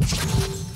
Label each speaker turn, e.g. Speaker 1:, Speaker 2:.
Speaker 1: you